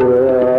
vừa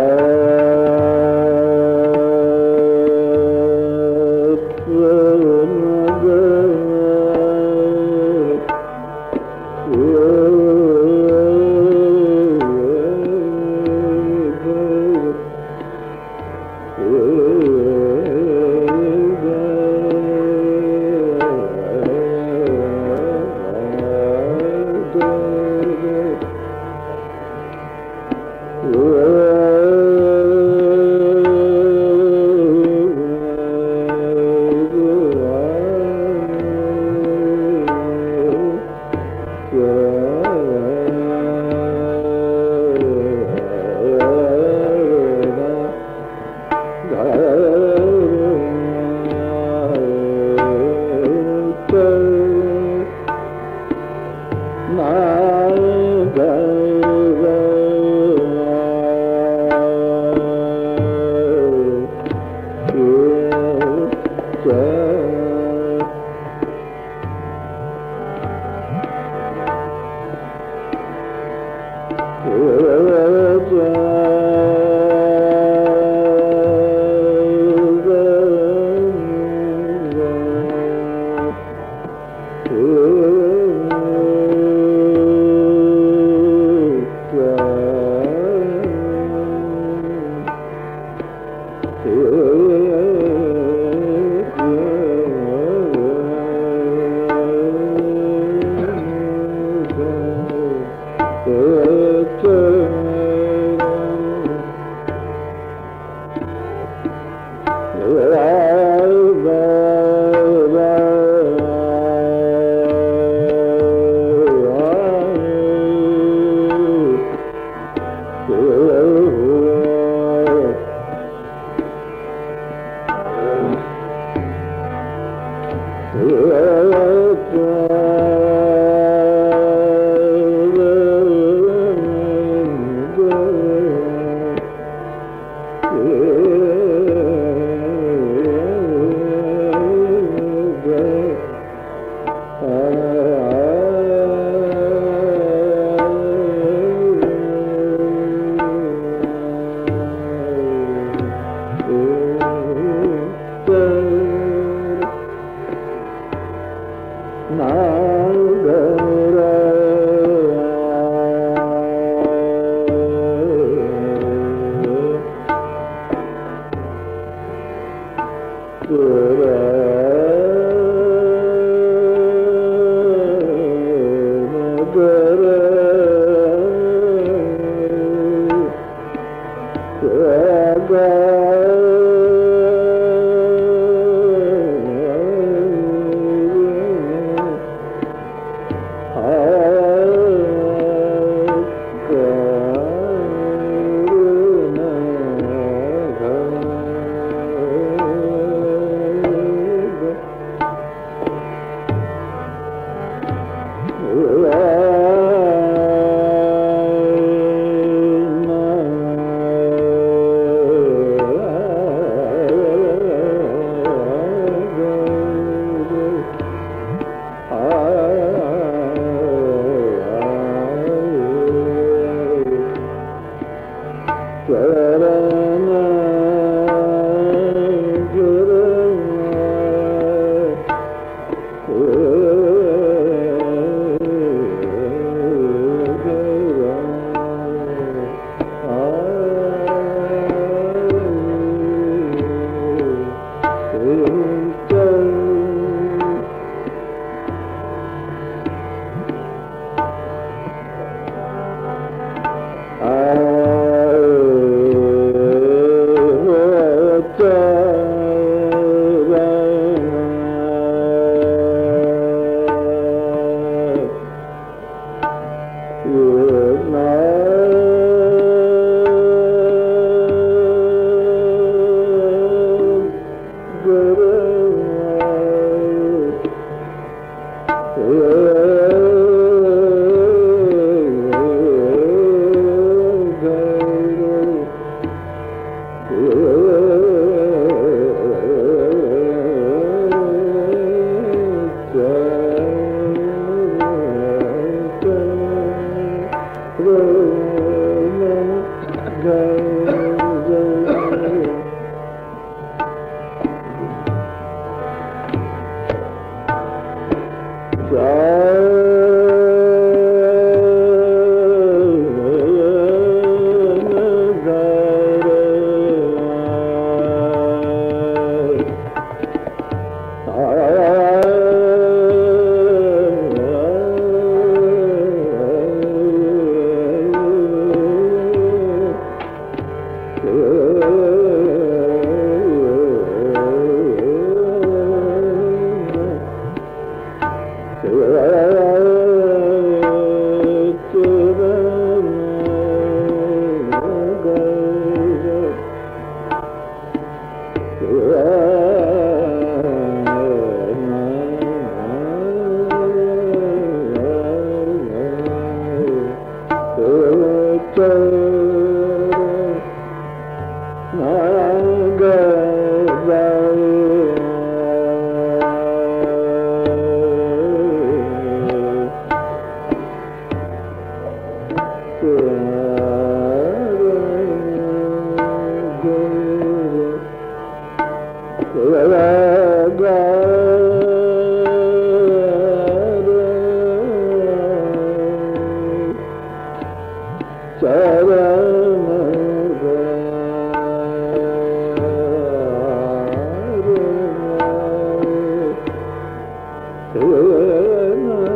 呃 呃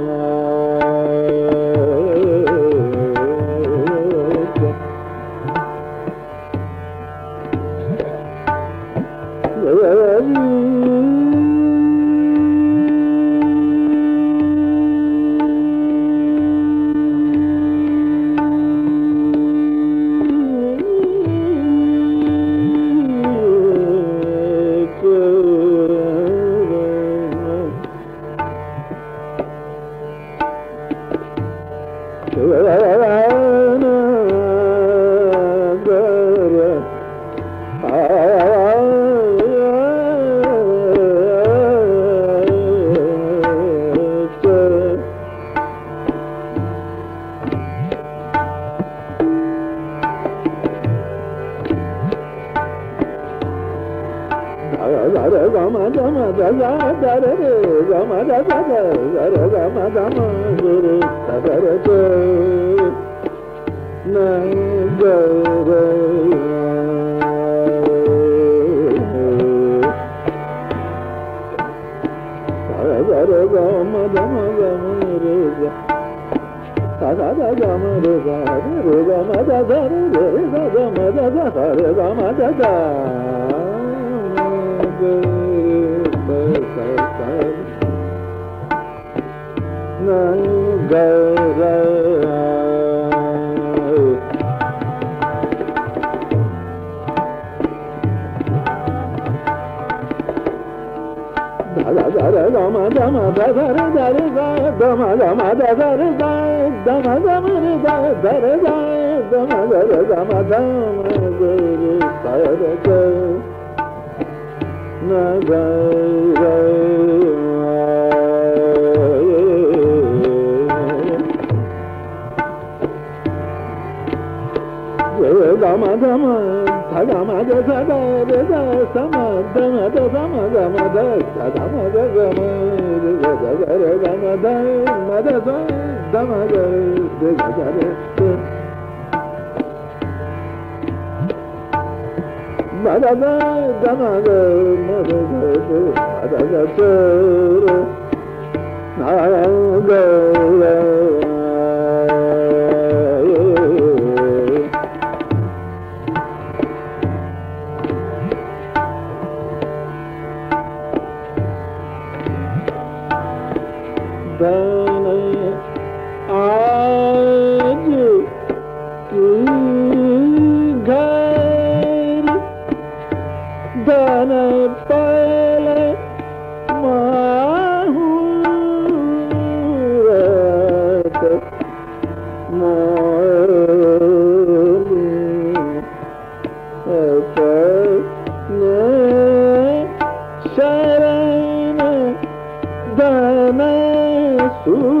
Ooh.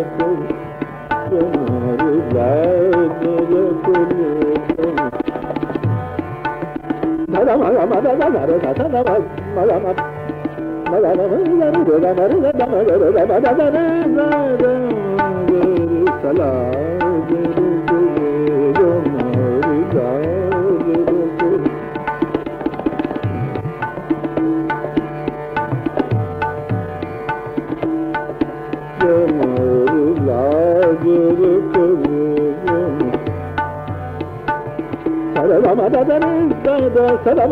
da da da Sarama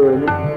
doing.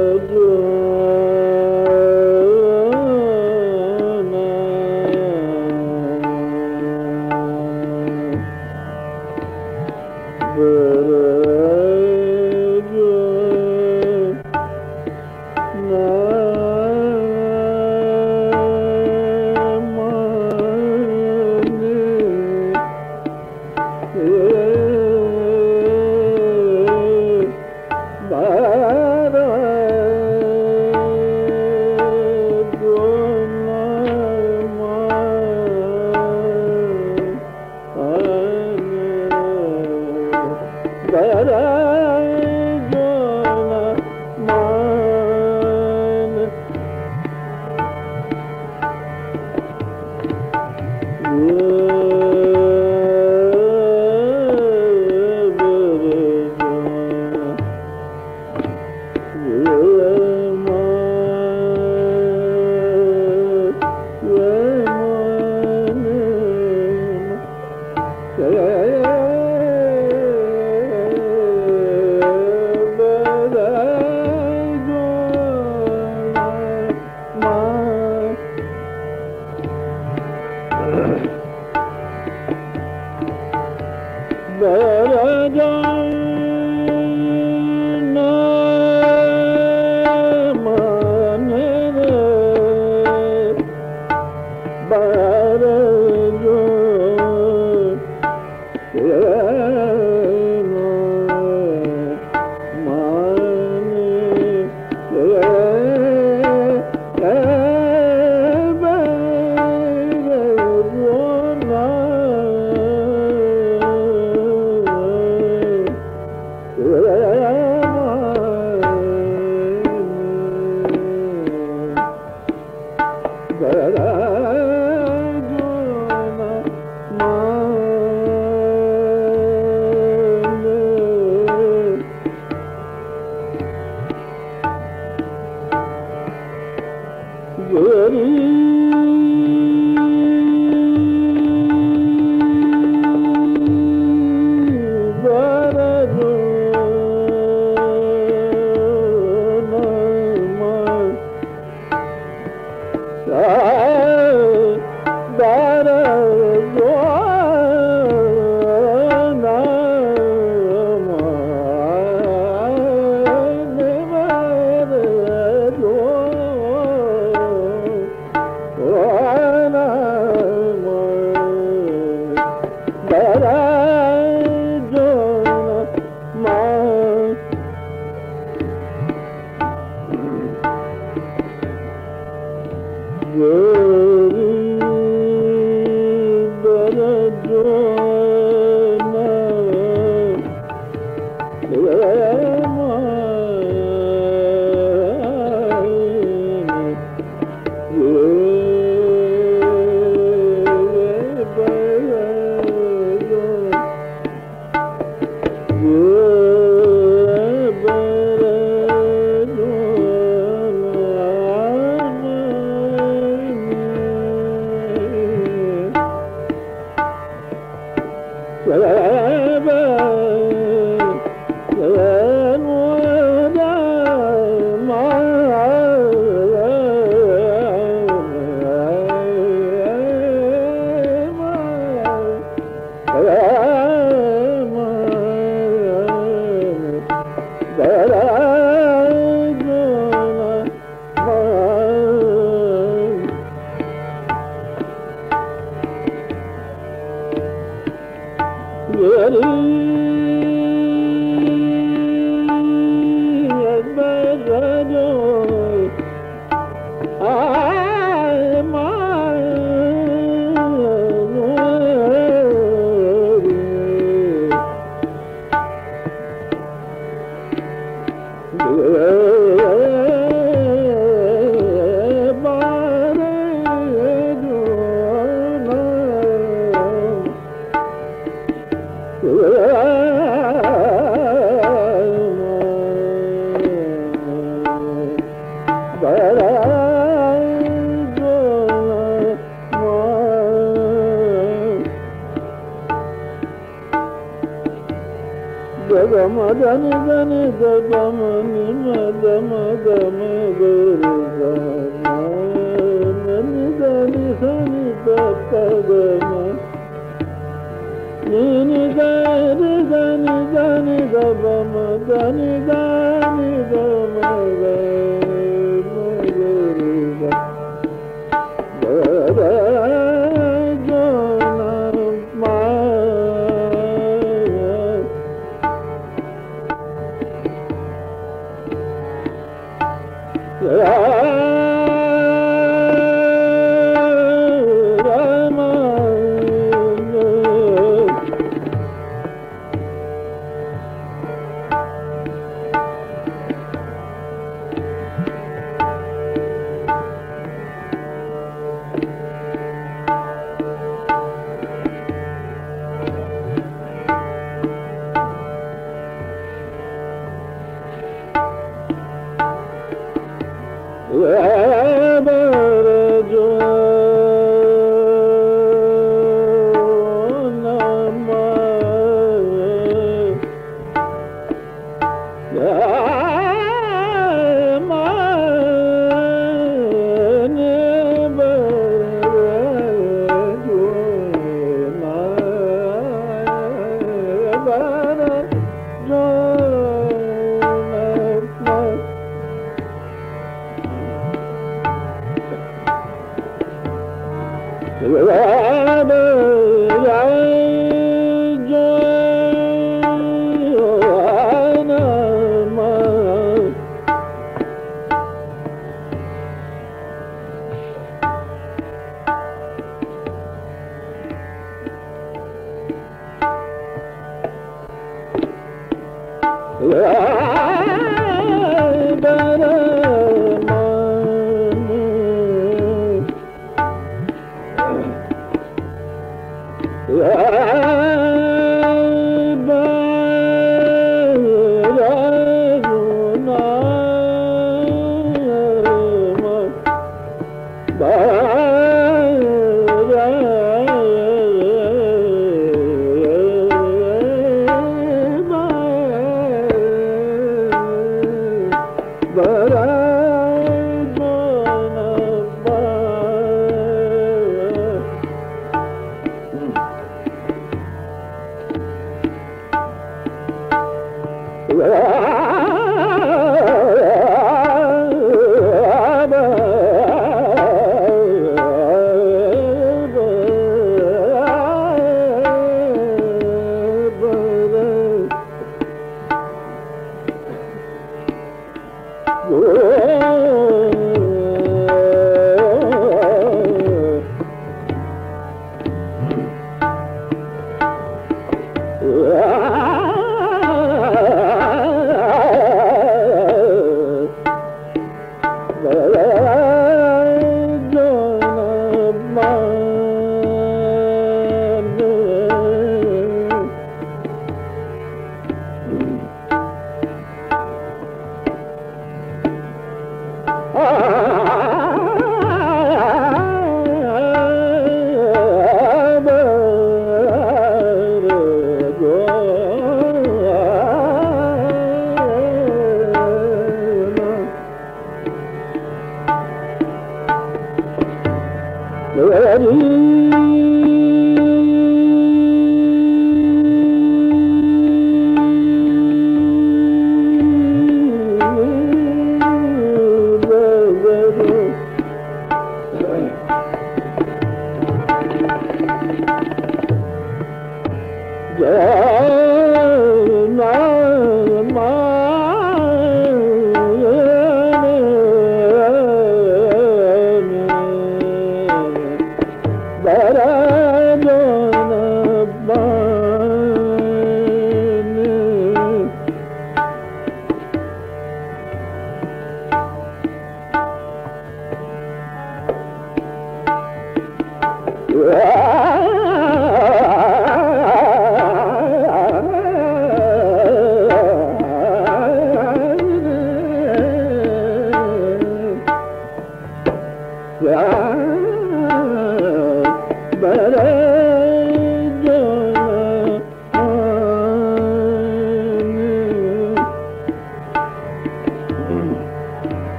you.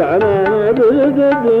Tarn ਬਿਰਦ the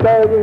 estar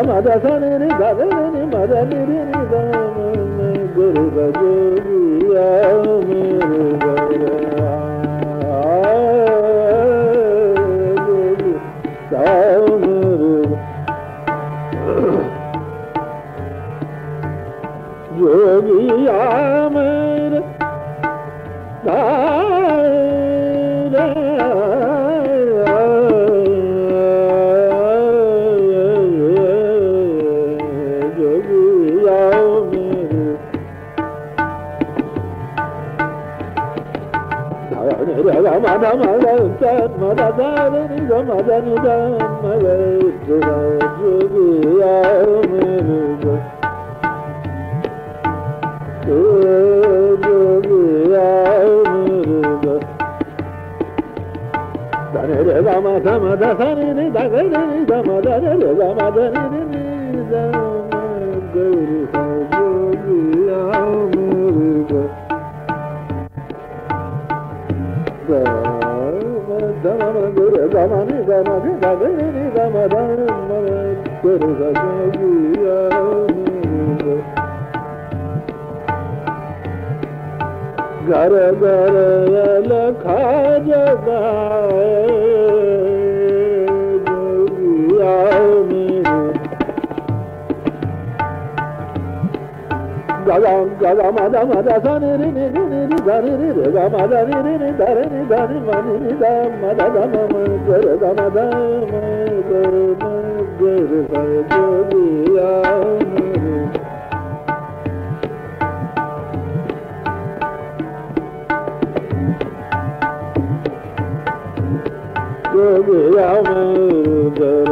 Madha री दादा मिरी दाम दु जो म Yeah. dama göre dama ni dama ni dama ni dama dama göre dama gara gara ma da ma da sa ni ni ni da ri ni da ri ma ni ni da ma da da ma ma ga re da ma da ma ga ma ga re sa jo ni ya ma re Jogi ya ma ga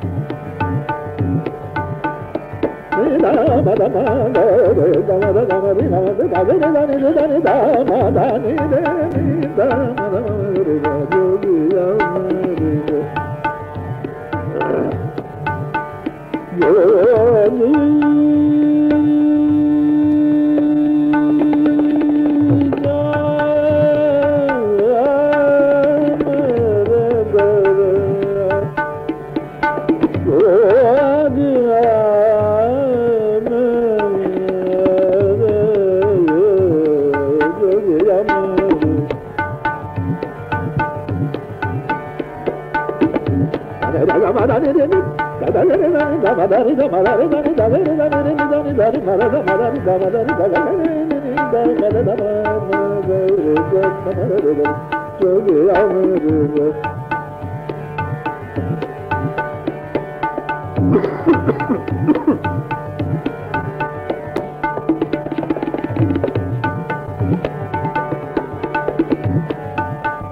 Yo, మదరి మదరి దరి దరి దరి దరి దరి మదద మదరి మదరి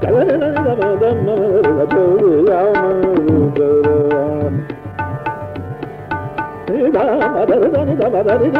cholera రామ గమ గమ గమ గమ గమ